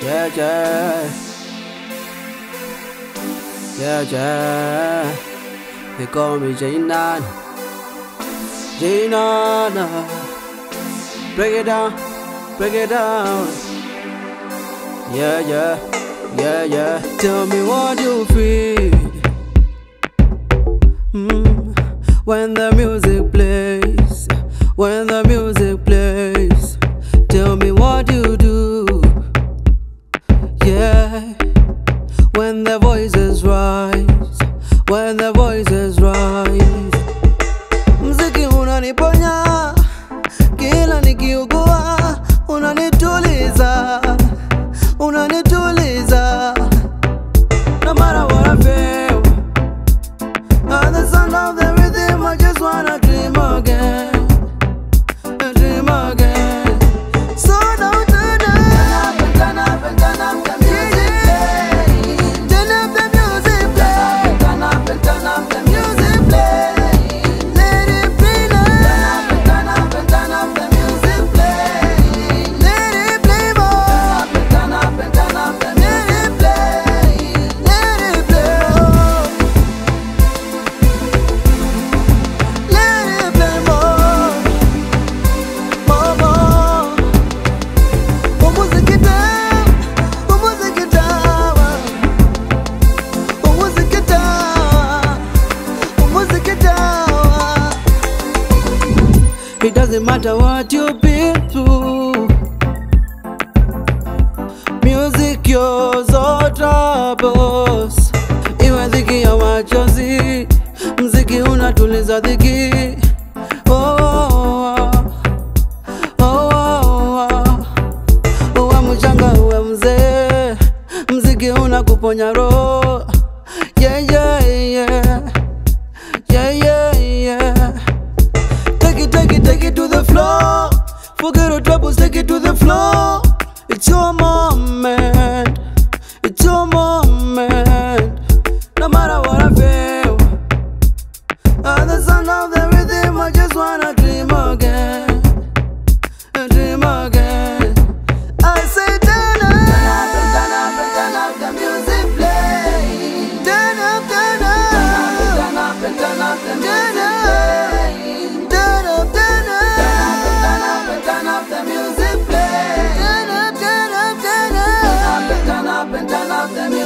Yeah, yeah. Yeah, yeah. They call me J-Nana. J-Nana. Break it down, break it down. Yeah, yeah, yeah, yeah. Tell me what you feel. Mm. When the music plays, when the music plays, when the voices It doesn't matter what you've been through. Music troubles. Iwe dhiki ya machozi, mziki unatuliza dhiki. Oh, oh, oh, oh, oh. Uwe mzee, mziki roho. Yeah, yeah. Yeah, yeah, yeah. take it to the floor. Forget our troubles, take it to the floor. It's your moment, it's your moment. No matter what I feel, at the sound of the about them